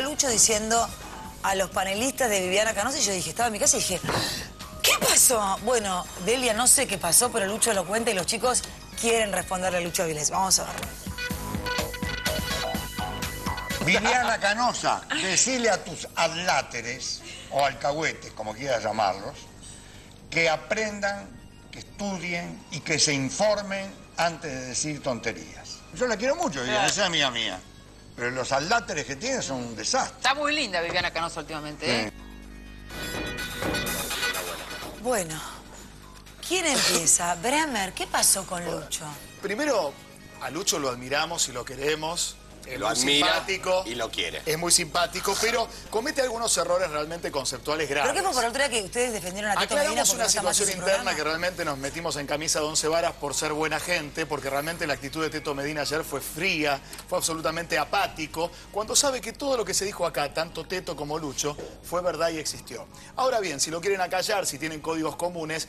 Lucho diciendo a los panelistas de Viviana Canosa y yo dije, estaba en mi casa y dije, ¿qué pasó? Bueno, Delia, no sé qué pasó, pero Lucho lo cuenta y los chicos quieren responderle a Lucho Avilés. Vamos a verlo. Viviana Canosa, decirle a tus adláteres, o alcahuetes, como quieras llamarlos, que aprendan, que estudien y que se informen antes de decir tonterías. Yo la quiero mucho, Viviana, esa es amiga mía. Pero los aldáteres que tiene son un desastre. Está muy linda Viviana Canosa últimamente, ¿eh? Bueno, ¿quién empieza? Bremer, ¿qué pasó con Lucho? Primero, a Lucho lo admiramos y lo queremos. Es Lo muy admira simpático. y lo quiere. Es muy simpático, pero comete algunos errores realmente conceptuales graves. ¿Pero qué fue por la otra que ustedes defendieron a Tito Medina Aclaramos una no situación interna programa? que realmente nos metimos en camisa de once varas por ser buena gente, porque realmente la actitud de Teto Medina ayer fue fría, fue absolutamente apático, cuando sabe que todo lo que se dijo acá, tanto Teto como Lucho, fue verdad y existió. Ahora bien, si lo quieren acallar, si tienen códigos comunes,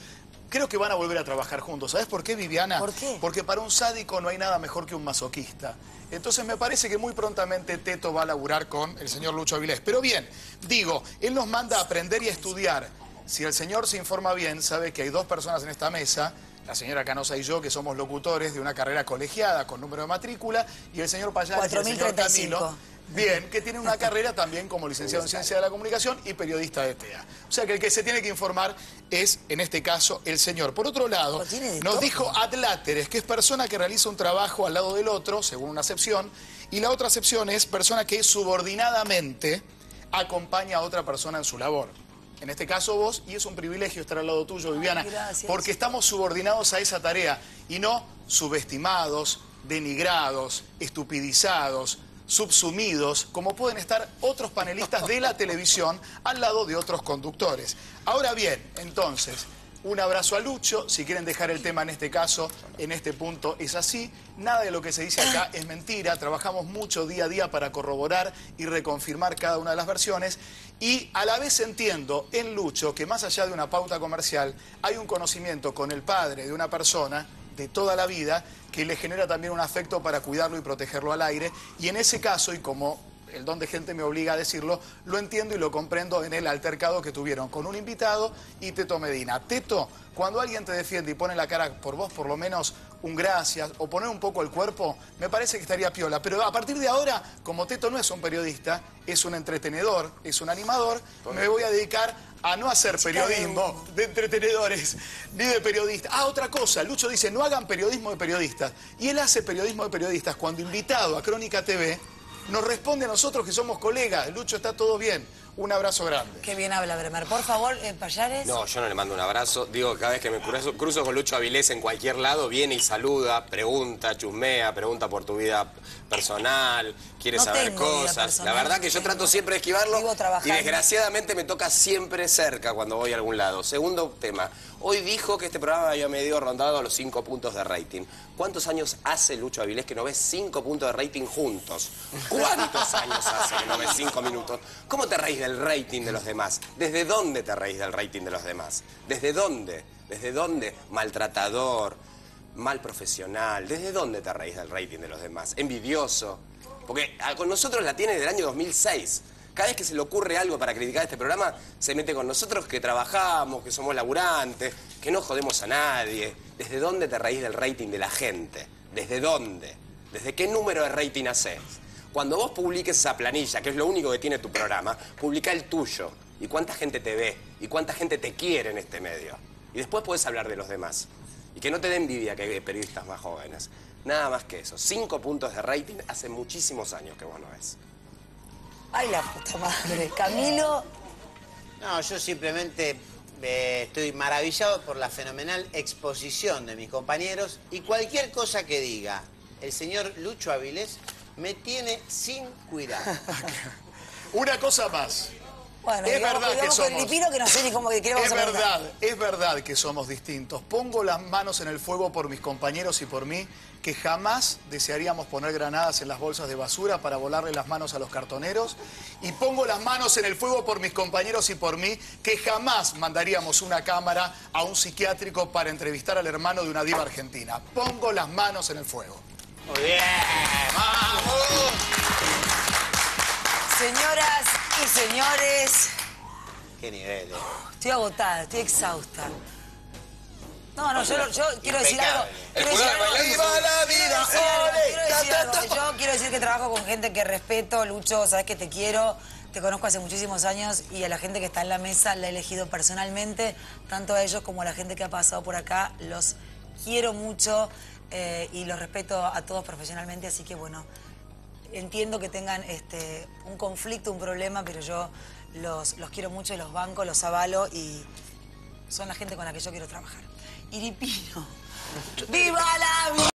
creo que van a volver a trabajar juntos. ¿Sabes por qué, Viviana? ¿Por qué? Porque para un sádico no hay nada mejor que un masoquista. Entonces me parece que muy prontamente Teto va a laburar con el señor Lucho Avilés. Pero bien, digo, él nos manda a aprender y a estudiar. Si el señor se informa bien, sabe que hay dos personas en esta mesa, la señora Canosa y yo, que somos locutores de una carrera colegiada con número de matrícula, y el señor Payán y el señor 4035. Camilo, bien, que tiene una carrera también como licenciado en Ciencia de la Comunicación y periodista de TEA. O sea que el que se tiene que informar es, en este caso, el señor. Por otro lado, nos dijo adláteres, que es persona que realiza un trabajo al lado del otro, según una acepción, y la otra acepción es persona que subordinadamente acompaña a otra persona en su labor. En este caso vos, y es un privilegio estar al lado tuyo, Viviana, porque estamos subordinados a esa tarea y no subestimados, denigrados, estupidizados, subsumidos, como pueden estar otros panelistas de la televisión al lado de otros conductores. Ahora bien, entonces, un abrazo a Lucho, si quieren dejar el tema en este caso, en este punto es así, nada de lo que se dice acá es mentira, trabajamos mucho día a día para corroborar y reconfirmar cada una de las versiones. Y a la vez entiendo en Lucho que más allá de una pauta comercial hay un conocimiento con el padre de una persona de toda la vida que le genera también un afecto para cuidarlo y protegerlo al aire. Y en ese caso y como el don de gente me obliga a decirlo, lo entiendo y lo comprendo en el altercado que tuvieron con un invitado y Teto Medina. Teto, cuando alguien te defiende y pone la cara por vos, por lo menos un gracias o poner un poco el cuerpo, me parece que estaría piola. Pero a partir de ahora, como Teto no es un periodista, es un entretenedor, es un animador, me voy a dedicar a no hacer periodismo de entretenedores ni de periodistas. Ah, otra cosa, Lucho dice, no hagan periodismo de periodistas. Y él hace periodismo de periodistas cuando invitado a Crónica TV nos responde a nosotros que somos colegas. Lucho, está todo bien. Un abrazo grande. Qué bien habla Bremer. Por favor, eh, Payares. No, yo no le mando un abrazo. Digo que cada vez que me cruzo, cruzo con Lucho Avilés en cualquier lado, viene y saluda, pregunta, chusmea, pregunta por tu vida personal, quiere No saber cosas. personal, La verdad que yo trato siempre de esquivarlo. Vivo trabajando. Y desgraciadamente me toca siempre cerca cuando voy a algún lado. Segundo tema. Hoy dijo que este programa había medio rondado a los cinco puntos de rating. ¿Cuántos años hace Lucho Avilés que no ves cinco puntos de rating juntos? ¿Cuántos años hace que no ves cinco minutos? ¿Cómo te reís del rating de los demás? ¿Desde dónde te reís del rating de los demás? ¿Desde dónde? ¿Desde dónde? Maltratador, mal profesional. ¿Desde dónde te reís del rating de los demás? Envidioso. Porque con nosotros la tiene del año 2006. Cada vez que se le ocurre algo para criticar este programa, se mete con nosotros que trabajamos, que somos laburantes, que no jodemos a nadie. ¿Desde dónde te reís del rating de la gente? ¿Desde dónde? ¿Desde qué número de rating haces? Cuando vos publiques esa planilla, que es lo único que tiene tu programa, publica el tuyo. ¿Y cuánta gente te ve? ¿Y cuánta gente te quiere en este medio? Y después puedes hablar de los demás. Y que no te dé envidia que hay periodistas más jóvenes. Nada más que eso. Cinco puntos de rating hace muchísimos años que vos no ves. Ay, la puta madre. Camilo, No, yo simplemente eh, estoy maravillado por la fenomenal exposición de mis compañeros y cualquier cosa que diga el señor Lucho Avilés me tiene sin cuidado. Una cosa más. bueno, Es digamos, verdad que somos- el Lipino que no sé ni cómo que queremos Es verdad, es verdad que somos distintos. Pongo las manos en el fuego por mis compañeros y por mí, que jamás desearíamos poner granadas en las bolsas de basura para volarle las manos a los cartoneros. Y pongo las manos en el fuego por mis compañeros y por mí, que jamás mandaríamos una cámara a un psiquiátrico para entrevistar al hermano de una diva argentina. Pongo las manos en el fuego. Muy bien, vamos. Señoras y señores, Qué nivel, eh. estoy agotada, estoy exhausta. No, no, yo, yo quiero decir algo. Quiero decir algo. Yo quiero decir que trabajo con gente que respeto, Lucho, sabes que te quiero, te conozco hace muchísimos años y a la gente que está en la mesa la he elegido personalmente, tanto a ellos como a la gente que ha pasado por acá, los quiero mucho eh, y los respeto a todos profesionalmente, así que bueno, entiendo que tengan este, un conflicto, un problema, pero yo los, los quiero mucho, los banco, los avalo y son la gente con la que yo quiero trabajar. Iripino, ¡viva la vida!